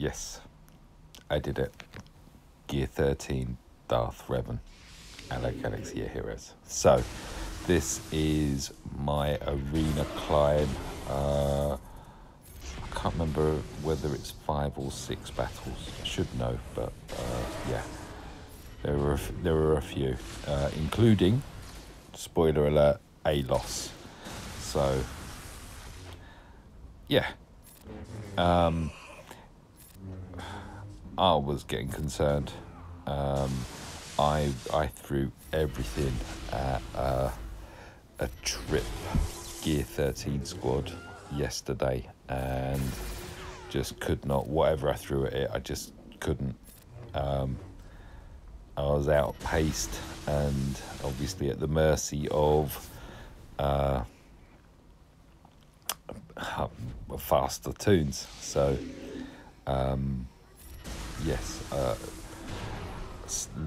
Yes, I did it. Gear 13, Darth Revan. Hello, Galaxy Heroes. So, this is my arena climb. Uh, I can't remember whether it's five or six battles. I should know, but uh, yeah, there were there were a few, uh, including spoiler alert, a loss. So yeah, um, I was getting concerned. Um, I I threw everything at uh, a trip Gear 13 squad yesterday and just could not. Whatever I threw at it, I just couldn't. Um, I was outpaced and obviously at the mercy of uh, faster tunes. So, um, yes, uh,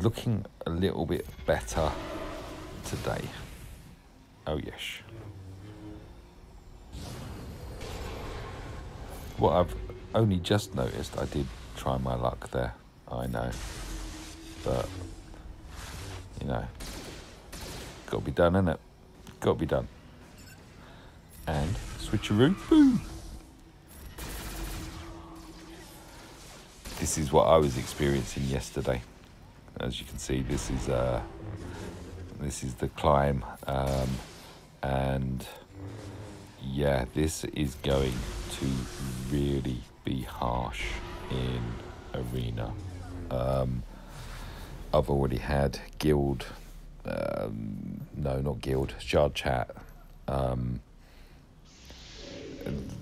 looking a little bit better today. Oh, yes. What I've only just noticed, I did try my luck there, I know. But, you know, got to be done, innit? Got to be done. And switcheroo, boom! This is what I was experiencing yesterday. As you can see, this is uh, this is the climb, um, and yeah, this is going to really be harsh in arena. Um, I've already had guild, um, no, not guild, shard chat. Um,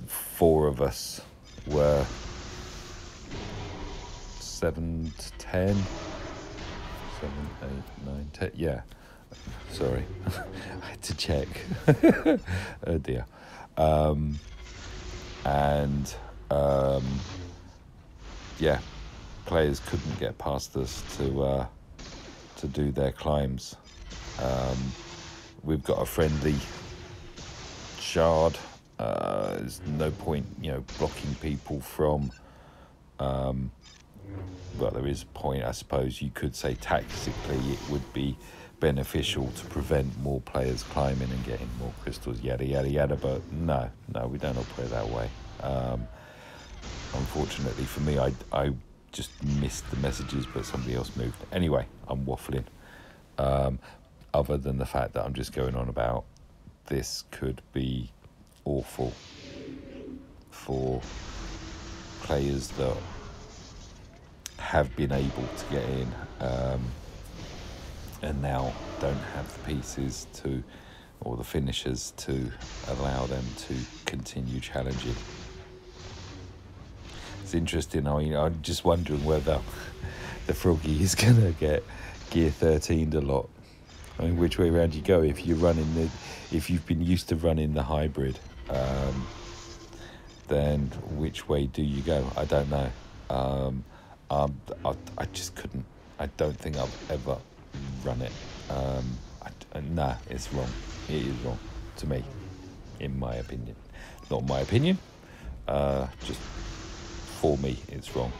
four of us were seven to ten. Seven, eight, nine, ten. Yeah. Sorry, I had to check. oh dear. Um, and um, yeah, players couldn't get past us to uh, to do their climbs. Um, we've got a friendly shard. Uh, there's no point, you know, blocking people from. Um, well, there is a point, I suppose. You could say tactically it would be beneficial to prevent more players climbing and getting more crystals, yada yada yada. But no, no, we don't operate that way. Um, unfortunately for me, I I just missed the messages, but somebody else moved. Anyway, I'm waffling. Um, other than the fact that I'm just going on about this could be awful for players that have been able to get in um, and now don't have the pieces to or the finishers to allow them to continue challenging. It's interesting. I mean, I'm just wondering whether the froggy is gonna get gear 13 a lot. I mean, which way around you go if you're running the, if you've been used to running the hybrid, um, then which way do you go? I don't know. Um, um, I, I just couldn't. I don't think I've ever run it. Um, I, nah, it's wrong. It is wrong to me, in my opinion. Not my opinion. Uh, just for me, it's wrong.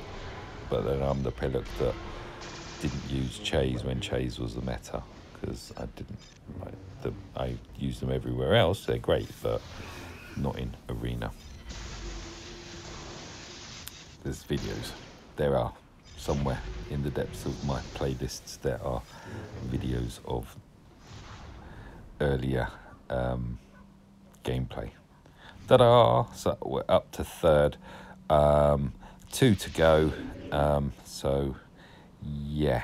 But then I'm the pillock that didn't use Chase when Chase was the meta because I didn't. The, I use them everywhere else. They're great, but not in arena. There's videos. There are somewhere in the depths of my playlists. There are videos of earlier um, gameplay. Ta-da! So we're up to third. Um, two to go. Um, so yeah.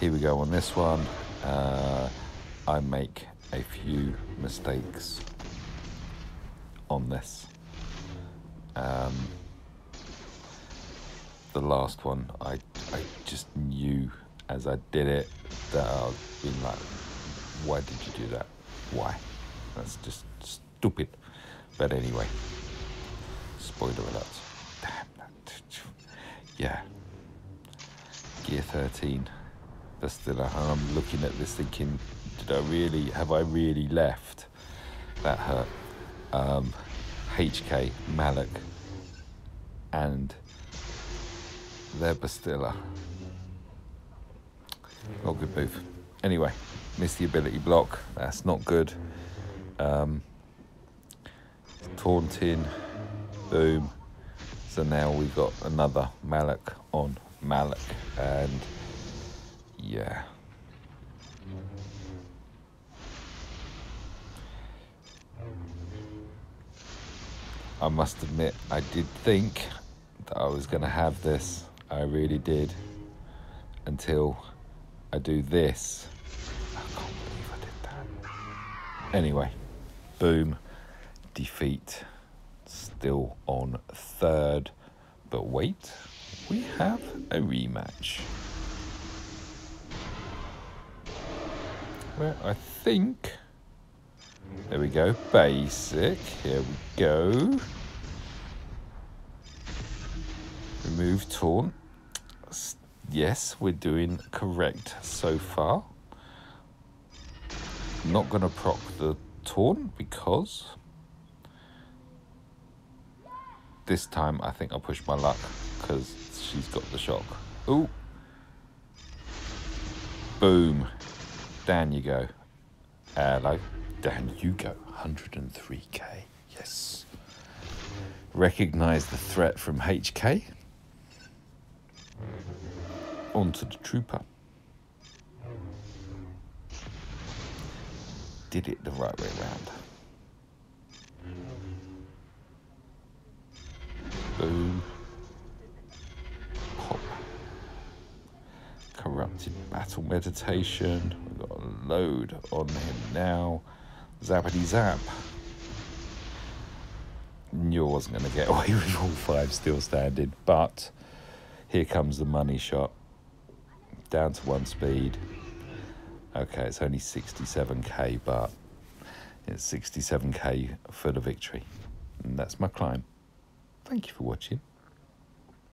Here we go on this one. Uh, I make a few mistakes on this. The last one, I, I just knew as I did it that I'd been like, why did you do that? Why? That's just stupid. But anyway, spoiler alert. Damn that. Yeah. Gear 13. That's still, I'm looking at this thinking, did I really, have I really left? That hurt. Um, HK, Malak, and their Bastila. Oh, good move. Anyway, missed the ability block. That's not good. Um, taunting. Boom. So now we've got another Malak on Malak. And yeah. I must admit, I did think that I was going to have this. I really did. Until I do this. I can't believe I did that. Anyway, boom, defeat. Still on third. But wait, we have a rematch. Where I think there we go. Basic. Here we go. Remove taunt. Yes, we're doing correct so far. Not going to proc the taunt because this time I think I'll push my luck because she's got the shock. Ooh. Boom. Down you go. Hello. Dan go. 103k. Yes. Recognize the threat from HK. Onto the trooper. Did it the right way round. Boom. Pop. Corrupted battle meditation. We've got a load on him now. Zappity zap. Knew I wasn't going to get away with all five still standing, but here comes the money shot. Down to one speed. Okay, it's only 67k, but it's 67k for the victory. And that's my climb. Thank you for watching.